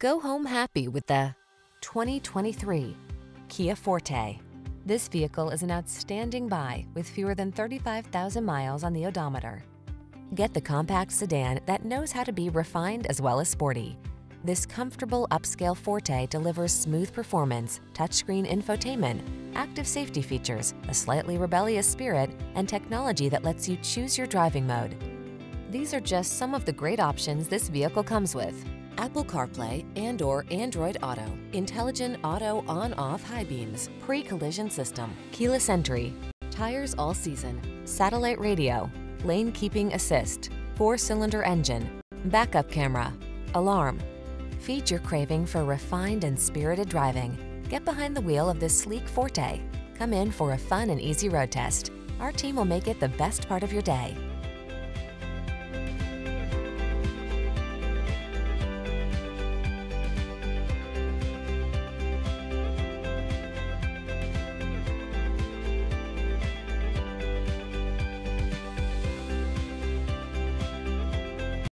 Go home happy with the 2023 Kia Forte. This vehicle is an outstanding buy with fewer than 35,000 miles on the odometer. Get the compact sedan that knows how to be refined as well as sporty. This comfortable upscale Forte delivers smooth performance, touchscreen infotainment, active safety features, a slightly rebellious spirit, and technology that lets you choose your driving mode. These are just some of the great options this vehicle comes with. Apple CarPlay and or Android Auto, intelligent auto on-off high beams, pre-collision system, keyless entry, tires all season, satellite radio, lane keeping assist, four-cylinder engine, backup camera, alarm. Feed your craving for refined and spirited driving. Get behind the wheel of this sleek Forte. Come in for a fun and easy road test. Our team will make it the best part of your day.